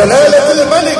جلالة الملك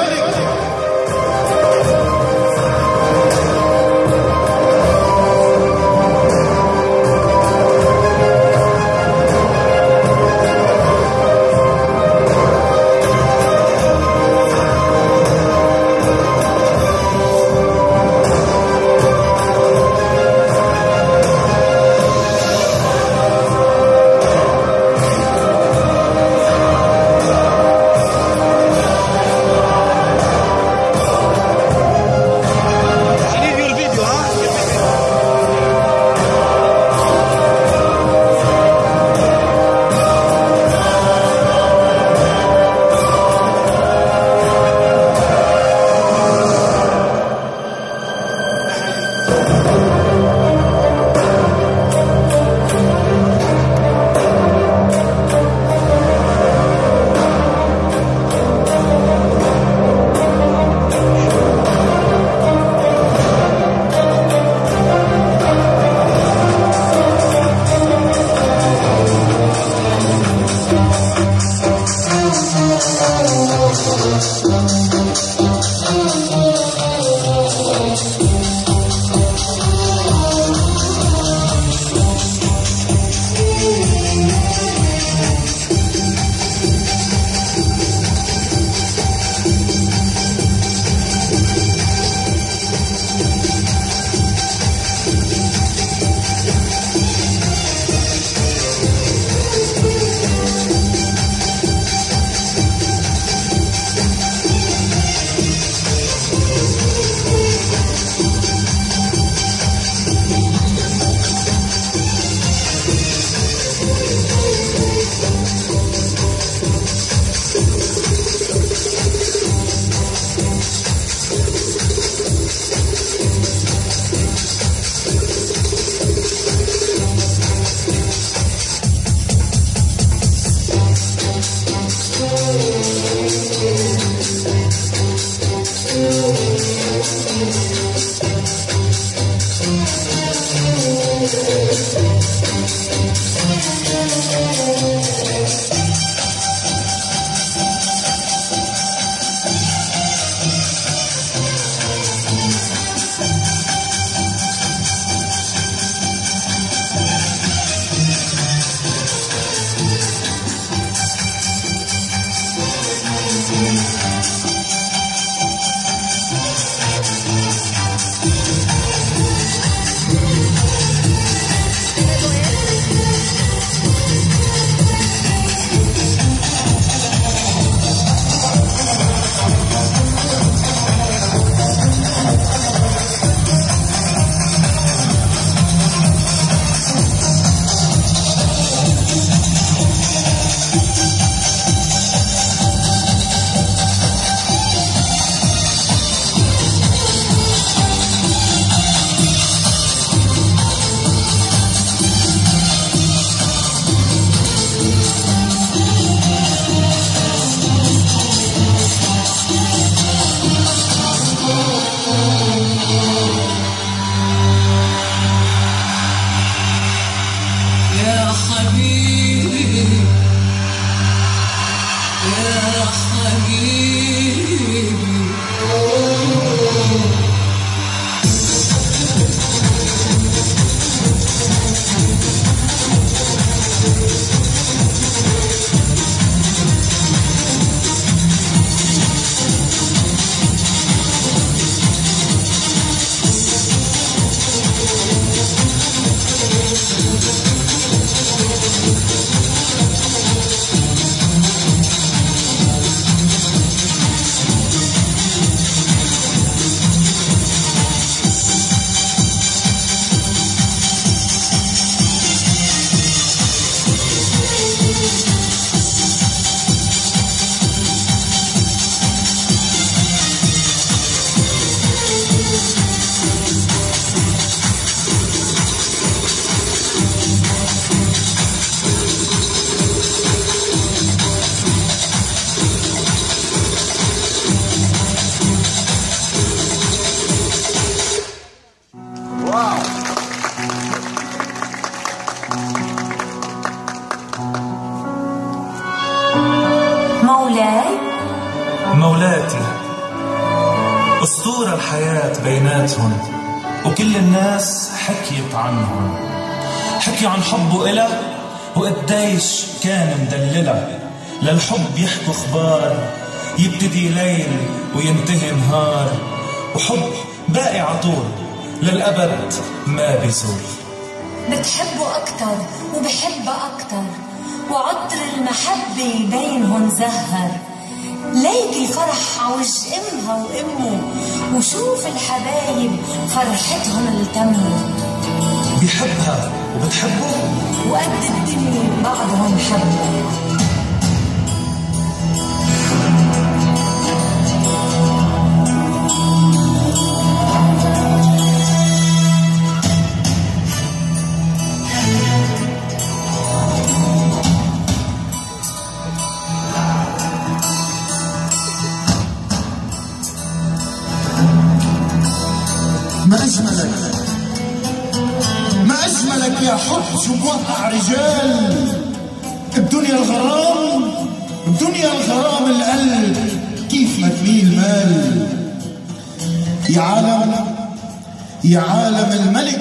حكي عن حبه إلها وقديش كان مدللها للحب يحكوا أخبار يبتدي ليل وينتهي نهار. وحب باقي عطول للأبد ما بيزول. بتحبه أكتر وبحبها أكتر وعطر المحبة بينهم زهر. ليك الفرح عوج أمها وأمه وشوف الحبايب فرحتهم التمر. بيحبها وبتحبه. وقد الدنيا بعضهم حبه أجملك يا شو موقع رجال. بدنيا الغرام بدنيا الغرام القلب. كيف ما تميل مال. يا عالم يا عالم الملك.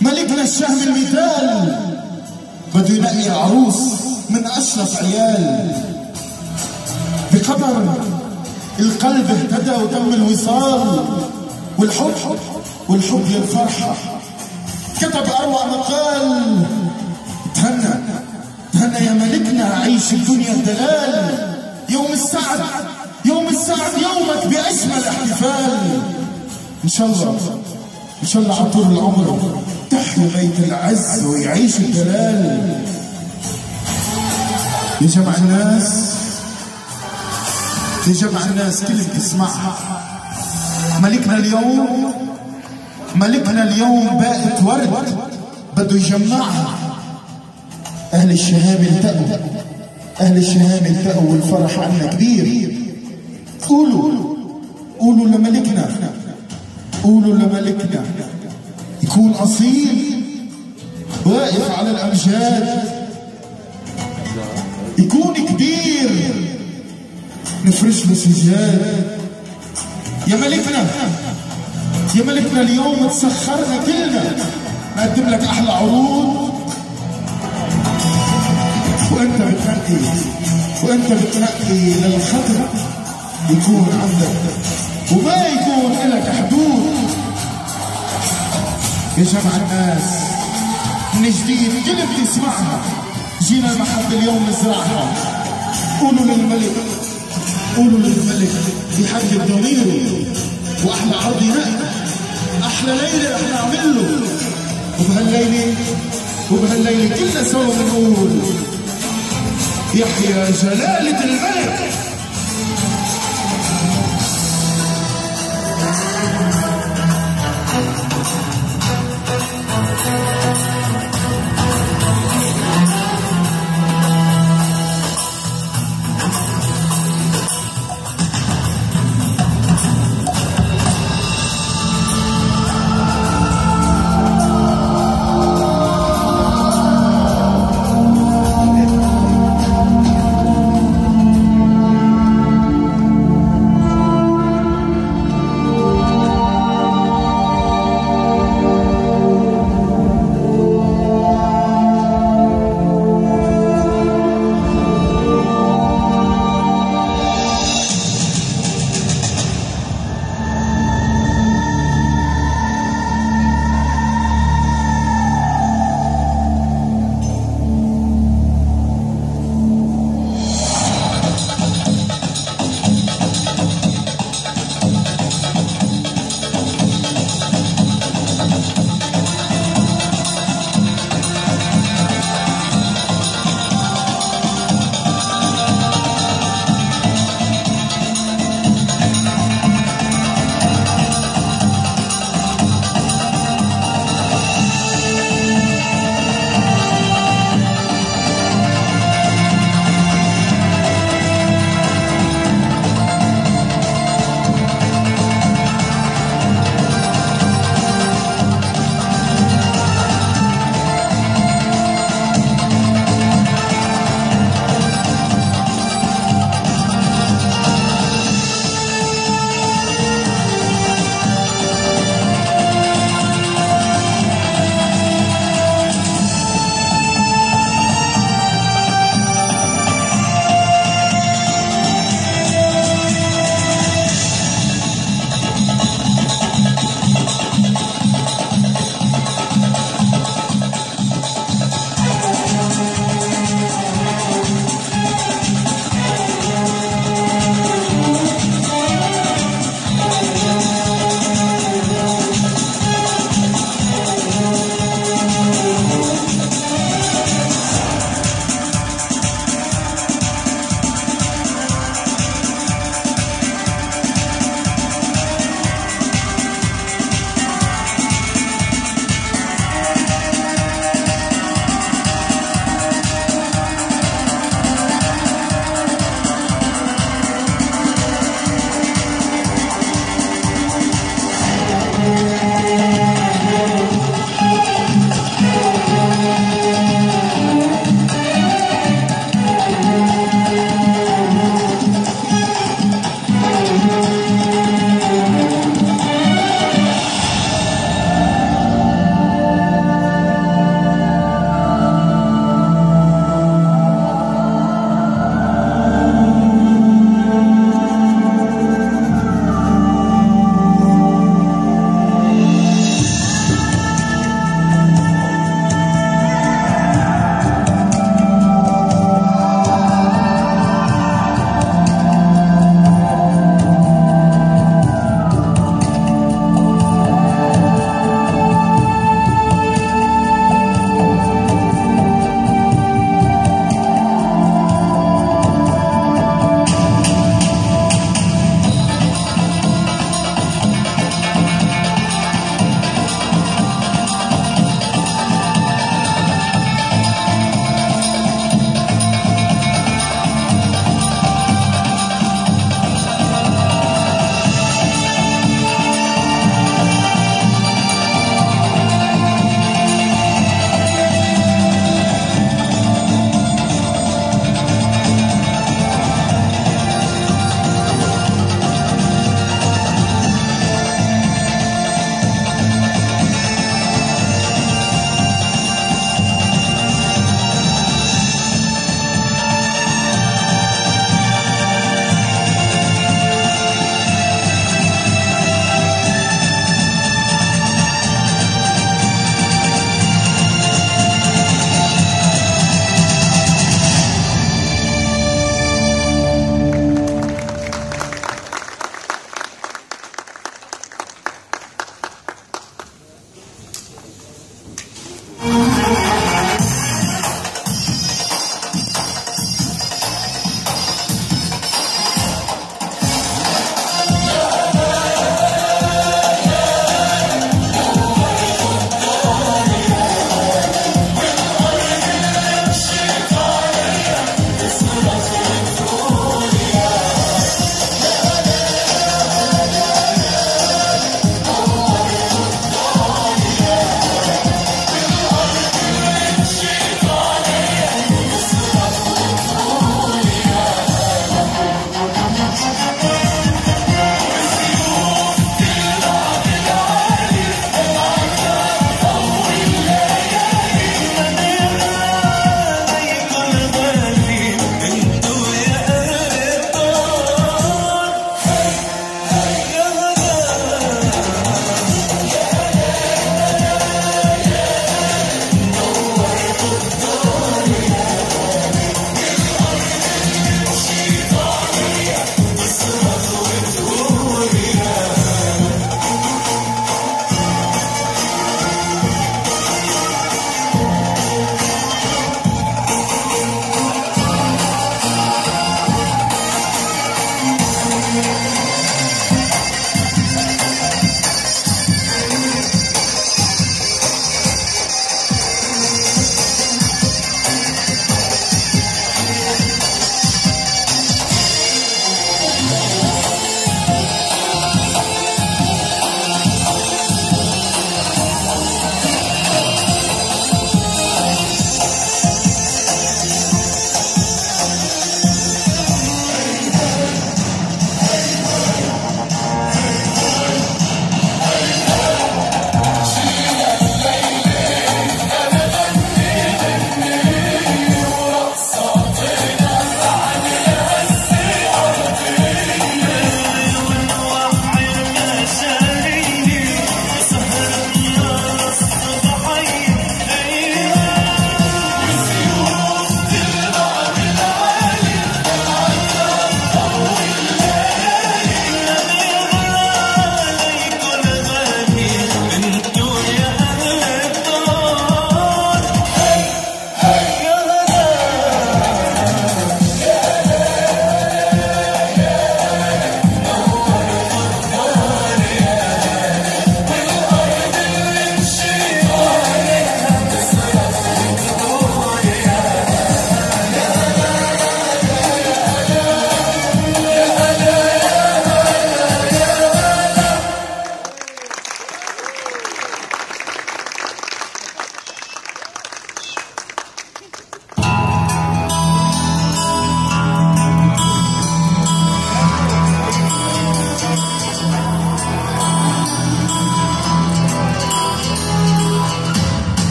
ملكنا الشهم المثال. بده ينقي عروس من أشرف عيال. بقدر القلب اهتدى وتم الوصال. والحب والحب يا الفرحة. كتب أروع مقال تهنى تهنى يا ملكنا عيش الدنيا الدلال. يوم السعد يوم السعد يومك بأجمل احتفال إن شاء الله إن شاء الله على طول العمر. تحيا بيت العز ويعيش الدلال. يا جمع الناس يا جمع الناس كلمة اسمعها ملكنا اليوم ملكنا اليوم باقت ورد. بده يجمعها أهل الشهام التقوا. أهل الشهام التقوا والفرح عنا كبير. قولوا. قولوا لملكنا. قولوا لملكنا. يكون أصيل واقف على الأمجاد. يكون كبير. نفرش له سجاد. يا ملكنا. يا ملكنا اليوم تسخرنا كلنا. نقدم لك أحلى عروض. وأنت بتنقي وأنت بتنقي للخطر يكون عندك. وما يكون لك حدود. يا جمع الناس من جديد كلمة تسمعها جينا المحبة اليوم نزرعها قولوا للملك قولوا للملك يحدد ضميره وأحلى عرض ينقي. أحلى ليلة رح نعمل له وبهالليله وبهالليله كلنا سوا بنقول يحيى جلالة الملك.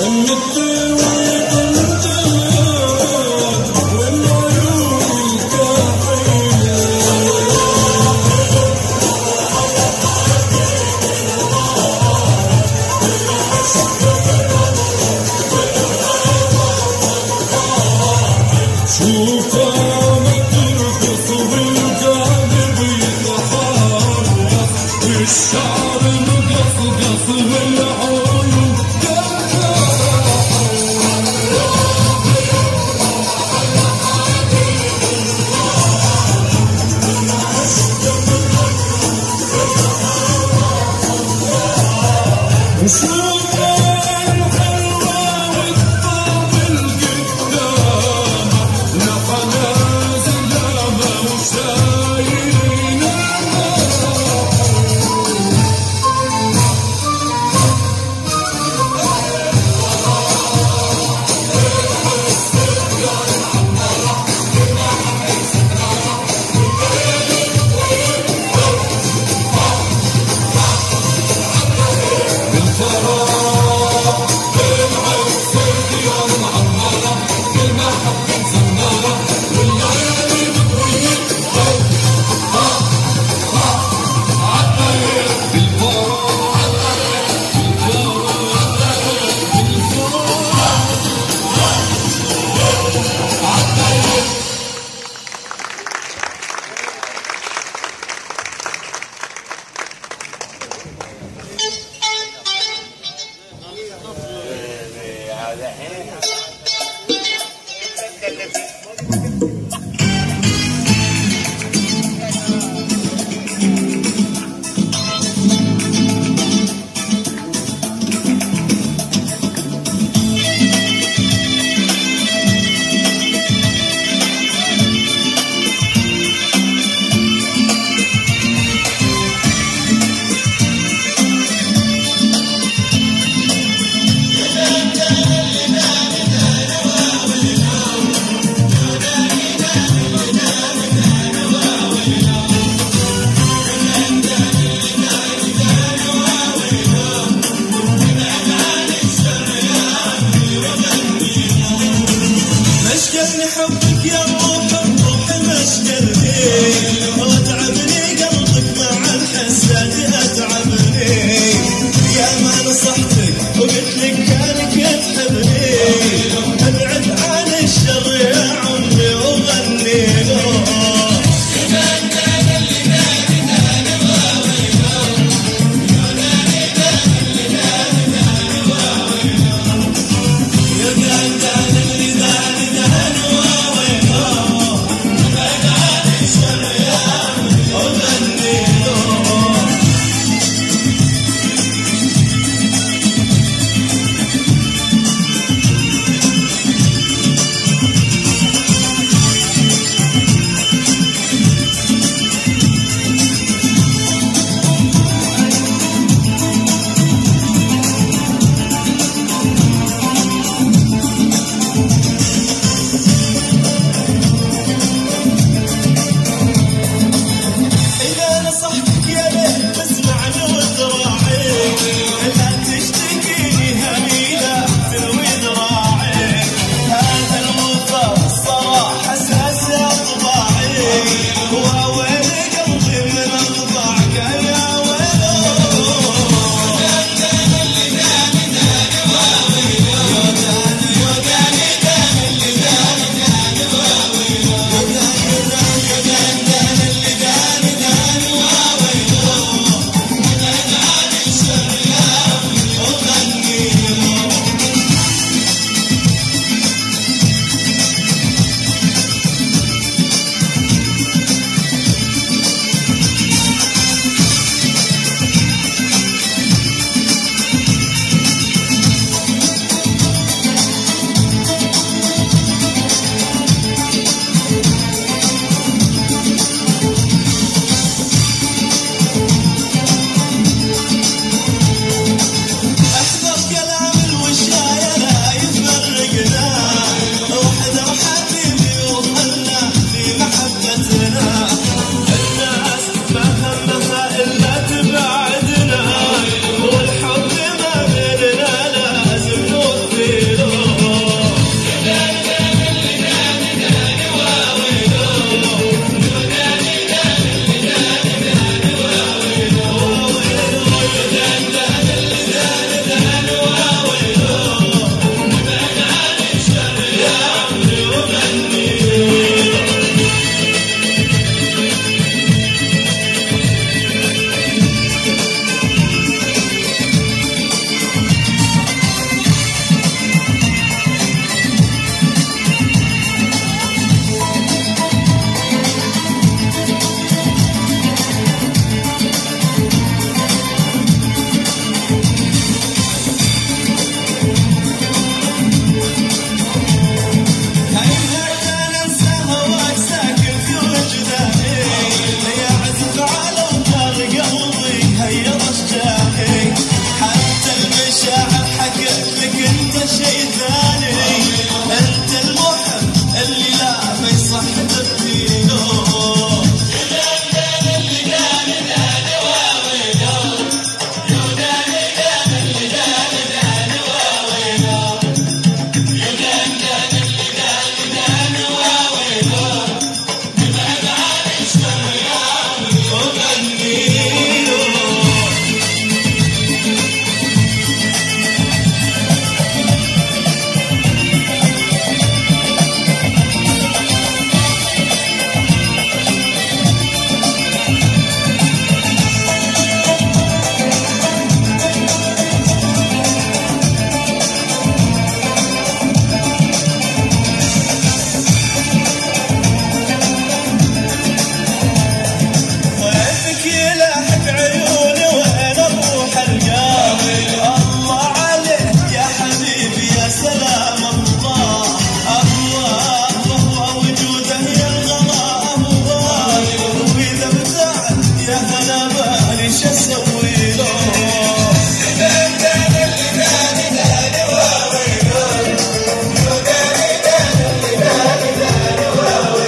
When the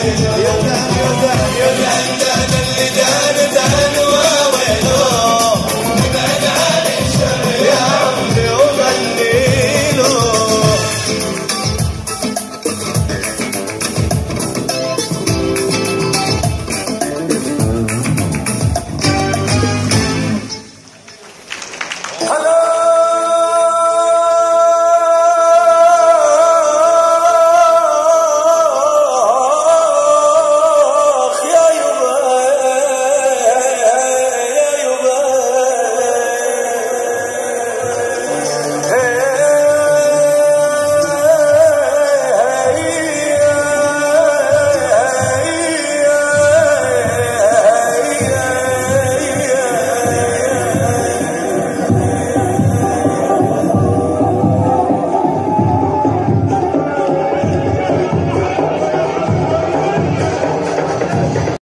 Yeah.